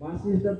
Masih tetap